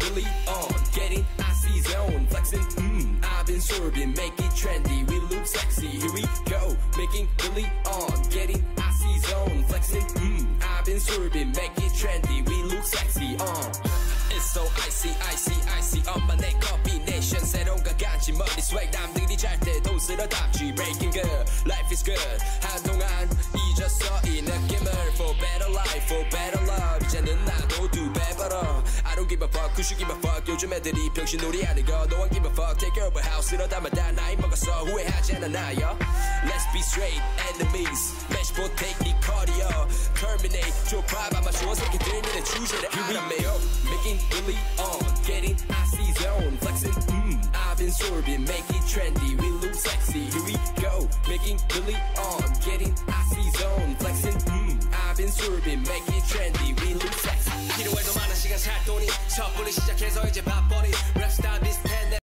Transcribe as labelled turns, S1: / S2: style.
S1: Billy on, getting icy zone, flexing. Mmm, I've been sorbing, make it trendy. We look sexy. Here we go, making Billy on, getting icy zone, flexing. Mmm, I've been sorbing, make it trendy. We look sexy. Uh. It's so icy, icy, icy. 엄마 내 combination 새로운 가간지 머리 swag 남들이 잘 때도 쓸어담지 breaking good, life is good. 한동안 for better love. 이제는 나도 두배 벌어. I don't give a fuck, who should give a fuck. 요즘 애들이 병신놀이 하는 거 no one give a fuck. Take care of a house 이러다마다 나이 먹었어 후회하지 않아 나요. Let's be straight enemies. Match potato 니 cardio. Terminate 좁아 아마 좋은 새끼들 눈에 주제를 알아매요. Making Billy on, getting icy zone, flexing. Mmm, I've been sorbing, make it trendy. We look sexy. Here we go, making Billy Sorbing, make it trendy. We look sexy.
S2: 필요해 더 많은 시간 살 돈이 섣불리 시작해서 이제 밥벌이